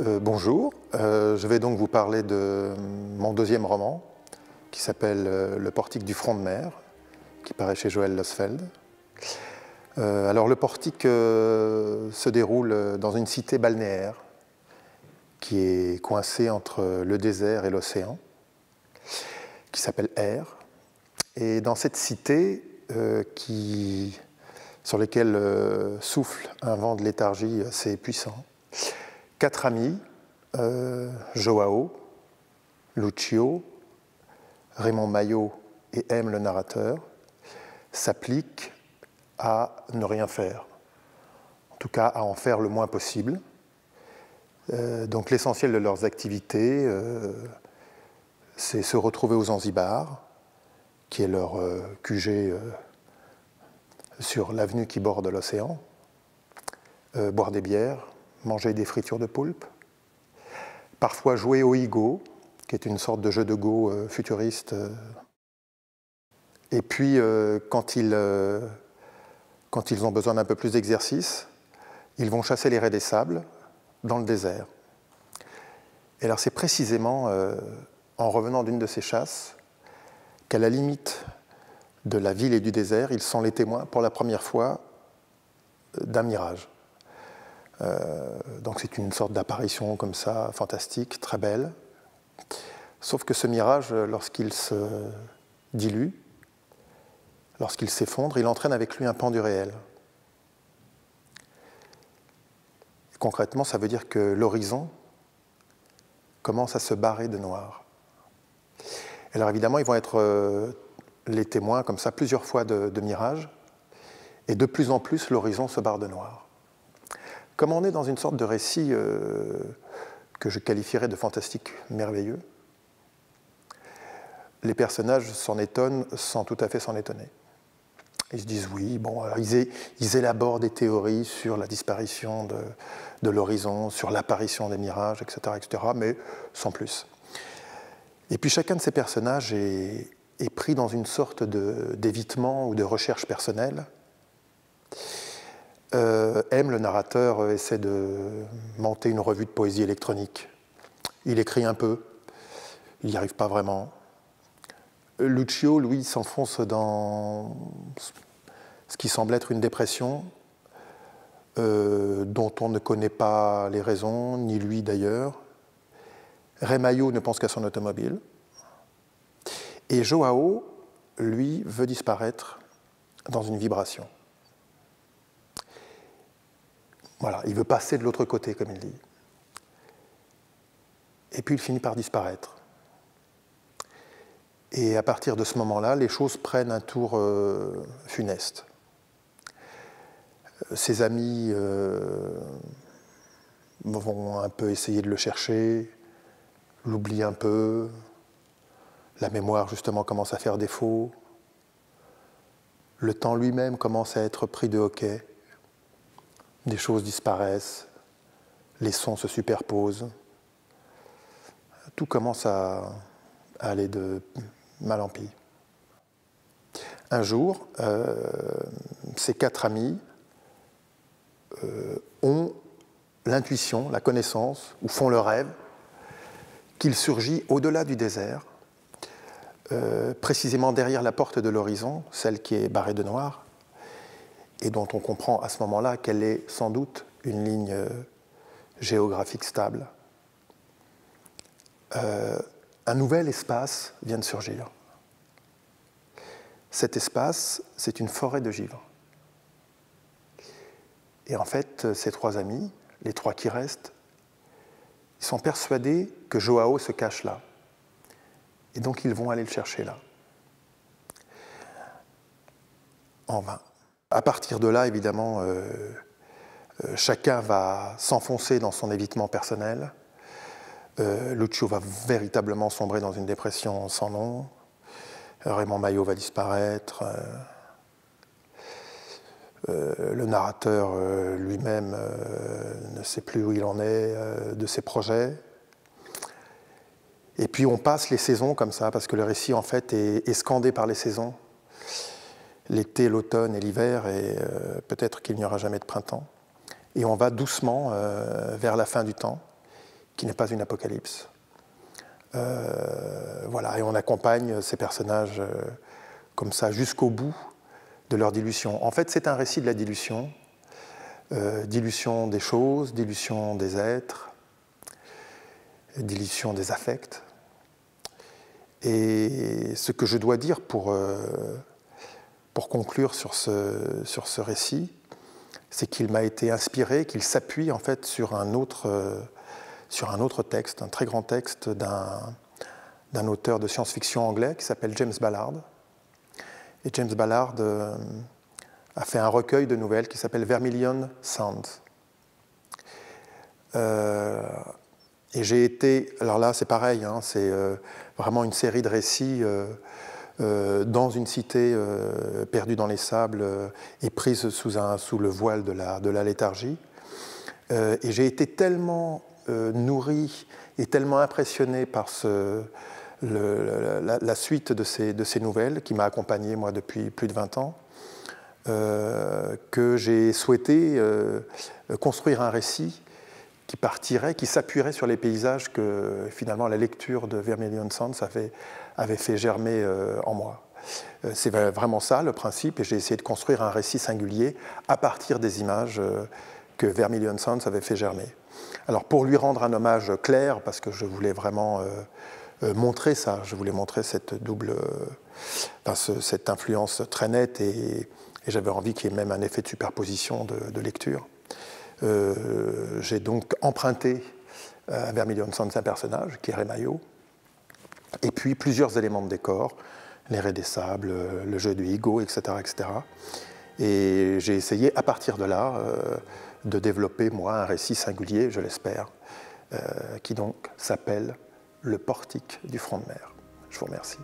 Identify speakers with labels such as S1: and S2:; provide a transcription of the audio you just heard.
S1: Euh, bonjour, euh, je vais donc vous parler de mon deuxième roman qui s'appelle euh, Le portique du front de mer, qui paraît chez Joël Losfeld. alors le portique se déroule dans une cité balnéaire qui est coincée entre le désert et l'océan, qui s'appelle Air. Et dans cette cité, qui, sur laquelle souffle un vent de léthargie assez puissant, quatre amis, euh, Joao, Lucio, Raymond Maillot et M le narrateur, s'appliquent à ne rien faire, en tout cas à en faire le moins possible. Euh, donc l'essentiel de leurs activités, euh, c'est se retrouver aux Zanzibar, qui est leur QG sur l'avenue qui borde l'océan, boire des bières, manger des fritures de poulpe, parfois jouer au Igo, qui est une sorte de jeu de go euh, futuriste. Euh. Et puis, euh, quand, ils, ont besoin d'un peu plus d'exercice, ils vont chasser les raies des sables dans le désert. Et alors, c'est précisément en revenant d'une de ces chasses qu'à la limite de la ville et du désert, ils sont les témoins pour la première fois d'un mirage. Euh, donc c'est une sorte d'apparition comme ça, fantastique, très belle. Sauf que ce mirage, lorsqu'il se dilue, lorsqu'il s'effondre, il entraîne avec lui un pan du réel. Concrètement, ça veut dire que l'horizon commence à se barrer de noir. Alors évidemment, ils vont être euh, les témoins comme ça plusieurs fois de, de mirages, et de plus en plus l'horizon se barre de noir. Comme on est dans une sorte de récit euh, que je qualifierais de fantastique merveilleux, les personnages s'en étonnent sans tout à fait s'en étonner. Ils se disent oui, bon, ils, élaborent des théories sur la disparition de, l'horizon, sur l'apparition des mirages, etc., etc., mais sans plus. Et puis chacun de ces personnages est, est pris dans une sorte d'évitement ou de recherche personnelle euh, M, le narrateur, euh, essaie de monter une revue de poésie électronique. Il écrit un peu, il n'y arrive pas vraiment. Lucio, lui, s'enfonce dans ce qui semble être une dépression, euh, dont on ne connaît pas les raisons, ni lui d'ailleurs. Remayo ne pense qu'à son automobile. Et Joao, lui, veut disparaître dans une vibration. Voilà, il veut passer de l'autre côté, comme il dit. Et puis il finit par disparaître. Et à partir de ce moment-là, les choses prennent un tour euh, funeste. Euh, ses amis euh, vont un peu essayer de le chercher, l'oublient un peu, la mémoire justement commence à faire défaut, le temps lui-même commence à être pris de hoquet des choses disparaissent, les sons se superposent, tout commence à, aller de mal en pis. Un jour, euh, ces quatre amis euh, ont l'intuition, la connaissance, ou font le rêve, qu'il surgit au-delà du désert, euh, précisément derrière la porte de l'horizon, celle qui est barrée de noir, et dont on comprend à ce moment-là qu'elle est sans doute une ligne euh, géographique stable. Euh, un nouvel espace vient de surgir. Cet espace, c'est une forêt de givre. Et en fait, ces trois amis, les trois qui restent, ils sont persuadés que Joao se cache là. Et donc ils vont aller le chercher là. En vain. À partir de là, évidemment, euh, euh, chacun va s'enfoncer dans son évitement personnel. Euh, Lucio va véritablement sombrer dans une dépression sans nom. Raymond Maillot va disparaître. le narrateur lui-même ne sait plus où il en est de ses projets. Et puis on passe les saisons comme ça, parce que le récit en fait est scandé par les saisons l'été, l'automne et l'hiver, et euh, peut-être qu'il n'y aura jamais de printemps. Et on va doucement euh, vers la fin du temps. qui n'est pas une apocalypse. voilà, et on accompagne ces personnages comme ça jusqu'au bout de leur dilution. En fait, c'est un récit de la dilution, dilution des choses, dilution des êtres, dilution des affects. Et ce que je dois dire pour, euh, pour conclure sur ce, sur ce récit, c'est qu'il m'a été inspiré, qu'il s'appuie en fait sur un, autre, euh, sur un autre texte, un très grand texte d'un, auteur de science-fiction anglais qui s'appelle James Ballard. Et James Ballard euh, a fait un recueil de nouvelles qui s'appelle Vermilion Sounds. Et j'ai été, alors là c'est pareil, hein, c'est euh, vraiment une série de récits euh, euh, dans une cité perdue dans les sables et prise sous, le voile de la, léthargie. et j'ai été tellement nourri et tellement impressionné par la, suite de ces, de ces nouvelles qui m'a accompagné moi depuis plus de 20 ans. que j'ai souhaité construire un récit qui partirait, qui s'appuierait sur les paysages que finalement la lecture de Vermilion Sands avait, fait germer euh, en moi. Euh, c'est vraiment ça le principe, et j'ai essayé de construire un récit singulier à partir des images euh, que Vermilion Sands avait fait germer. Alors pour lui rendre un hommage clair, parce que je voulais vraiment montrer ça, je voulais montrer cette double, cette influence très nette, et, j'avais envie qu'il y ait même un effet de superposition de lecture. Euh, j'ai donc emprunté à Vermilion Sands un personnage, qui est Rémaillot, et puis plusieurs éléments de décor, les raies des sables, le jeu du higo, etc. etc. Et j'ai essayé, à partir de là, euh, de développer, moi, un récit singulier, je l'espère, euh, qui donc s'appelle Le portique du front de mer. Je vous remercie.